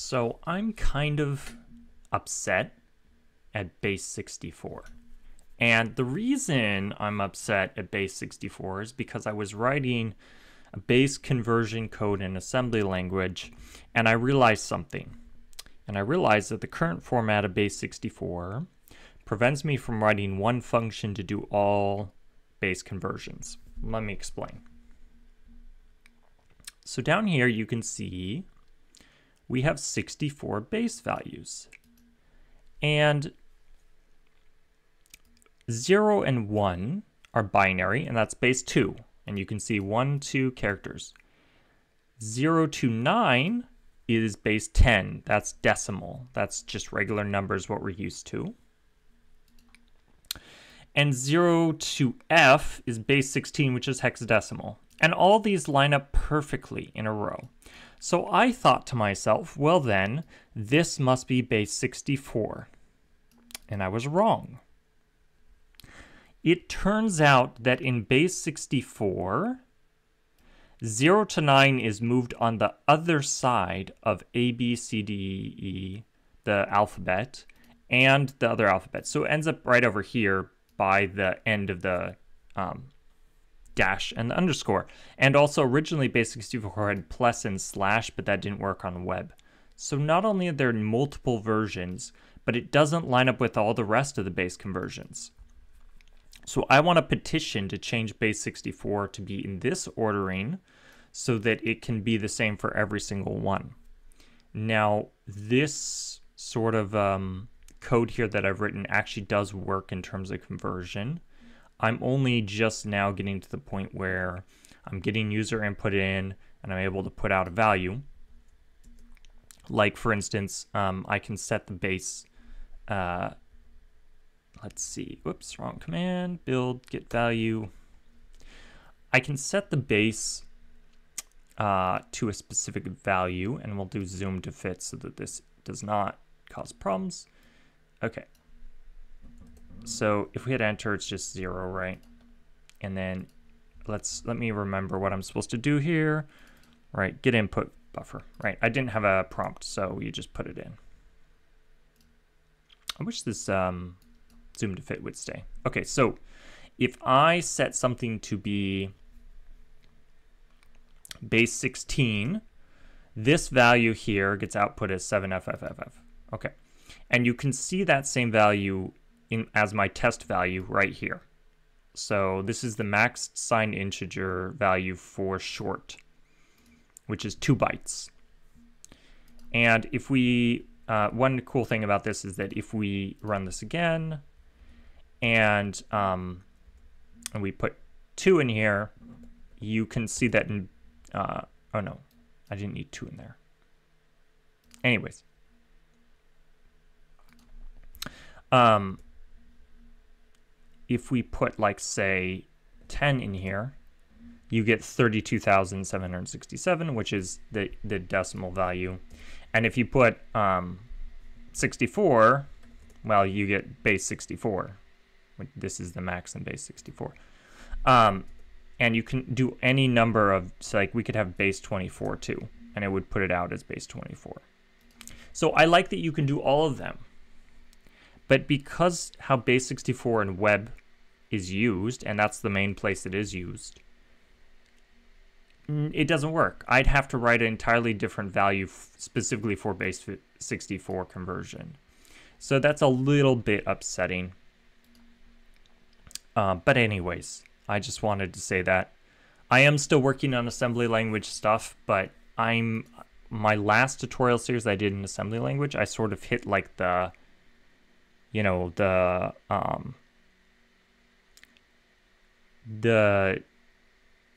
So I'm kind of upset at base 64. And the reason I'm upset at base 64 is because I was writing a base conversion code in assembly language and I realized something. And I realized that the current format of base 64 prevents me from writing one function to do all base conversions. Let me explain. So down here you can see we have 64 base values. And 0 and 1 are binary, and that's base 2. And you can see 1, 2 characters. 0 to 9 is base 10. That's decimal. That's just regular numbers, what we're used to. And 0 to F is base 16, which is hexadecimal. And all these line up perfectly in a row. So I thought to myself, well then, this must be base 64. And I was wrong. It turns out that in base 64, 0 to 9 is moved on the other side of A, B, C, D, E, the alphabet, and the other alphabet. So it ends up right over here by the end of the um, dash and the underscore. And also originally base 64 had plus and slash, but that didn't work on the web. So not only are there multiple versions, but it doesn't line up with all the rest of the base conversions. So I want a petition to change base 64 to be in this ordering so that it can be the same for every single one. Now, this sort of um, code here that I've written actually does work in terms of conversion. I'm only just now getting to the point where I'm getting user input in and I'm able to put out a value. Like for instance, um, I can set the base uh, let's see, whoops, wrong command, build, get value. I can set the base uh, to a specific value and we'll do zoom to fit so that this does not cause problems. Okay. So if we hit enter, it's just zero, right? And then let's, let me remember what I'm supposed to do here. Right, get input buffer, right? I didn't have a prompt, so you just put it in. I wish this um, zoom to fit would stay. Okay, so if I set something to be base 16, this value here gets output as 7FFFF. Okay, and you can see that same value in as my test value right here. So this is the max signed integer value for short, which is two bytes. And if we, uh, one cool thing about this is that if we run this again, and um, and we put two in here, you can see that in, uh, oh no, I didn't need two in there. Anyways. Um, if we put like say 10 in here, you get 32,767, which is the, the decimal value. And if you put um, 64, well, you get base 64, this is the max in base 64. Um, and you can do any number of, so like we could have base 24 too, and it would put it out as base 24. So I like that you can do all of them. But because how base 64 and web is used, and that's the main place it is used, it doesn't work. I'd have to write an entirely different value specifically for base 64 conversion. So that's a little bit upsetting. Uh, but anyways, I just wanted to say that. I am still working on assembly language stuff, but I'm my last tutorial series I did in assembly language, I sort of hit like the you know, the um the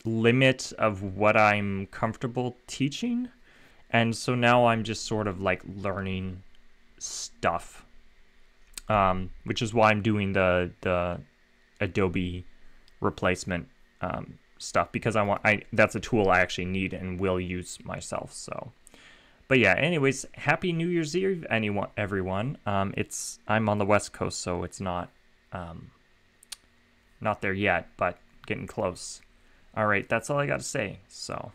limit of what I'm comfortable teaching. And so now I'm just sort of like learning stuff. Um, which is why I'm doing the the Adobe replacement um, stuff because I want I that's a tool I actually need and will use myself. So, but yeah. Anyways, happy New Year's Eve, anyone, everyone. Um, it's I'm on the West Coast, so it's not um, not there yet, but getting close. All right, that's all I got to say. So.